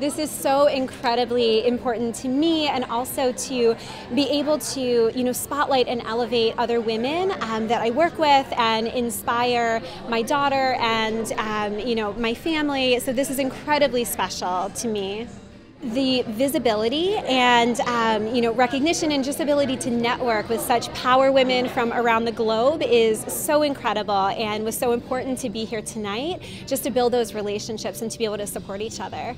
This is so incredibly important to me and also to be able to, you know, spotlight and elevate other women um, that I work with and inspire my daughter and, um, you know, my family. So this is incredibly special to me the visibility and um, you know recognition and just ability to network with such power women from around the globe is so incredible and was so important to be here tonight just to build those relationships and to be able to support each other.